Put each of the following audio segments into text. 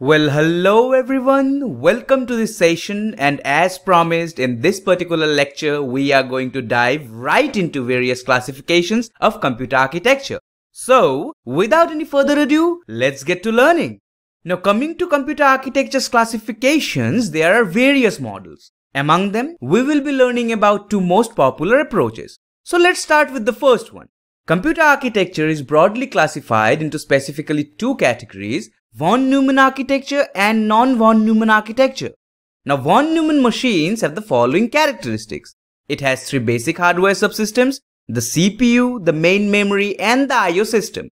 Well, hello everyone. Welcome to this session and as promised in this particular lecture, we are going to dive right into various classifications of computer architecture. So, without any further ado, let's get to learning. Now coming to computer architecture's classifications, there are various models. Among them, we will be learning about two most popular approaches. So let's start with the first one. Computer architecture is broadly classified into specifically two categories von Neumann architecture and non-von Neumann architecture. Now von Neumann machines have the following characteristics. It has three basic hardware subsystems, the CPU, the main memory and the IO system.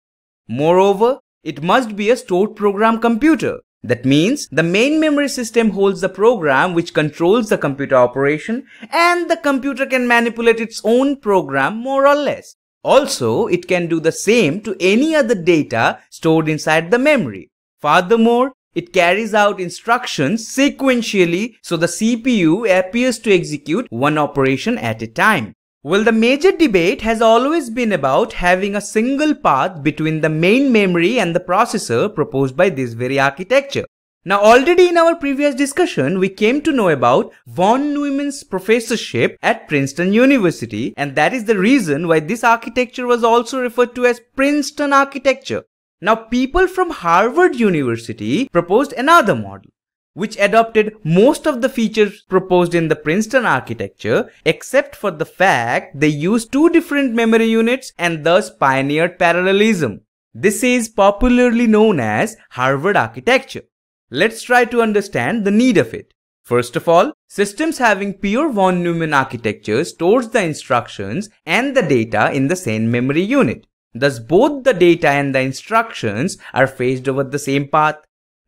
Moreover, it must be a stored program computer. That means the main memory system holds the program which controls the computer operation and the computer can manipulate its own program more or less. Also, it can do the same to any other data stored inside the memory. Furthermore, it carries out instructions sequentially so the CPU appears to execute one operation at a time. Well, the major debate has always been about having a single path between the main memory and the processor proposed by this very architecture. Now already in our previous discussion, we came to know about von Neumann's professorship at Princeton University and that is the reason why this architecture was also referred to as Princeton architecture. Now people from Harvard University proposed another model which adopted most of the features proposed in the Princeton architecture except for the fact they used two different memory units and thus pioneered parallelism. This is popularly known as Harvard architecture. Let's try to understand the need of it. First of all, systems having pure von Neumann architecture stores the instructions and the data in the same memory unit. Thus both the data and the instructions are phased over the same path.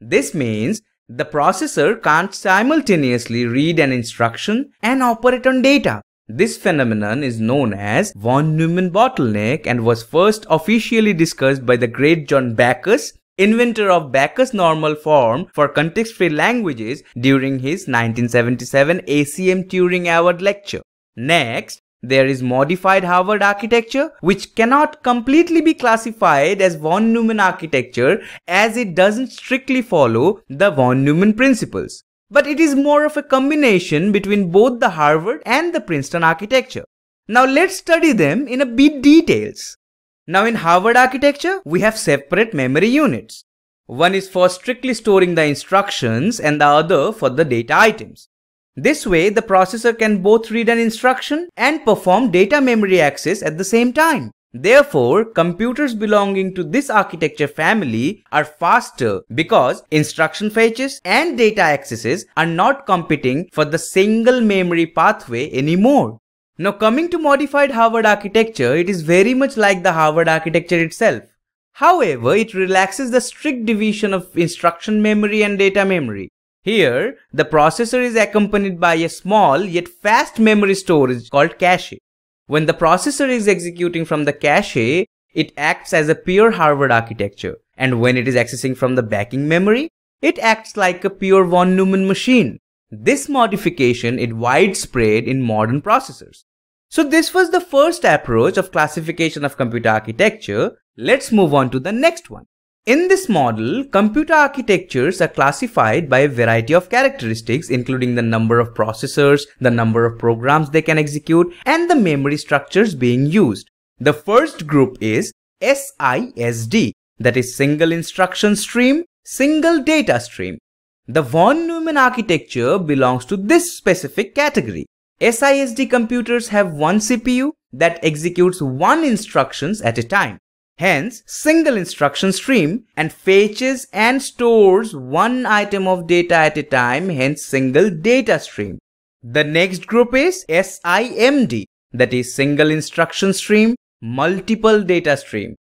This means the processor can't simultaneously read an instruction and operate on data. This phenomenon is known as von Neumann bottleneck and was first officially discussed by the great John Backus, inventor of Backus normal form for context-free languages during his 1977 ACM Turing Award lecture. Next, there is modified Harvard architecture, which cannot completely be classified as von Neumann architecture as it doesn't strictly follow the von Neumann principles. But it is more of a combination between both the Harvard and the Princeton architecture. Now let's study them in a bit details. Now in Harvard architecture, we have separate memory units. One is for strictly storing the instructions and the other for the data items. This way, the processor can both read an instruction and perform data memory access at the same time. Therefore, computers belonging to this architecture family are faster because instruction fetches and data accesses are not competing for the single memory pathway anymore. Now coming to modified Harvard architecture, it is very much like the Harvard architecture itself. However, it relaxes the strict division of instruction memory and data memory. Here, the processor is accompanied by a small yet fast memory storage called cache. When the processor is executing from the cache, it acts as a pure Harvard architecture. And when it is accessing from the backing memory, it acts like a pure von Neumann machine. This modification is widespread in modern processors. So this was the first approach of classification of computer architecture. Let's move on to the next one. In this model, computer architectures are classified by a variety of characteristics including the number of processors, the number of programs they can execute, and the memory structures being used. The first group is SISD, that is Single Instruction Stream, Single Data Stream. The von Neumann architecture belongs to this specific category. SISD computers have one CPU that executes one instructions at a time hence single instruction stream and fetches and stores one item of data at a time hence single data stream. The next group is SIMD that is single instruction stream multiple data stream.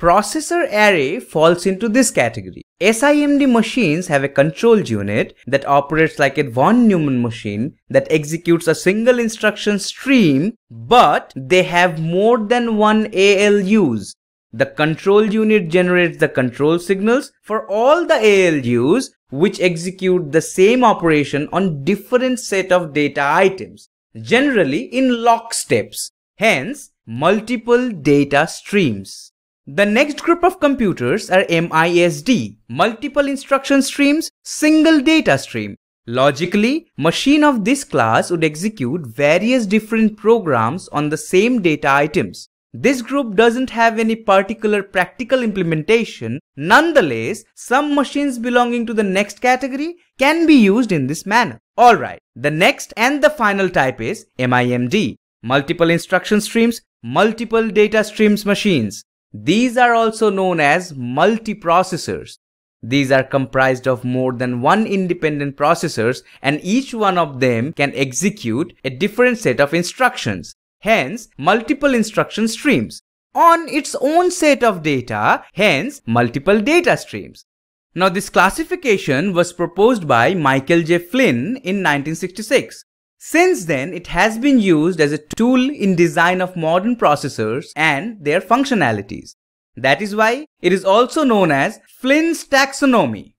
Processor array falls into this category. SIMD machines have a control unit that operates like a von Neumann machine that executes a single instruction stream but they have more than one ALUs the control unit generates the control signals for all the ALUs which execute the same operation on different set of data items, generally in lock steps, hence multiple data streams. The next group of computers are MISD, multiple instruction streams, single data stream. Logically, machine of this class would execute various different programs on the same data items. This group doesn't have any particular practical implementation. Nonetheless, some machines belonging to the next category can be used in this manner. Alright, the next and the final type is MIMD, multiple instruction streams, multiple data streams machines. These are also known as multiprocessors. These are comprised of more than one independent processors and each one of them can execute a different set of instructions. Hence, multiple instruction streams on its own set of data, hence multiple data streams. Now this classification was proposed by Michael J. Flynn in 1966. Since then, it has been used as a tool in design of modern processors and their functionalities. That is why it is also known as Flynn's taxonomy.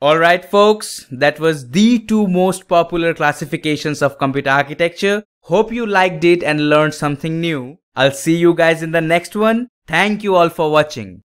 Alright folks, that was the two most popular classifications of computer architecture. Hope you liked it and learned something new. I'll see you guys in the next one. Thank you all for watching.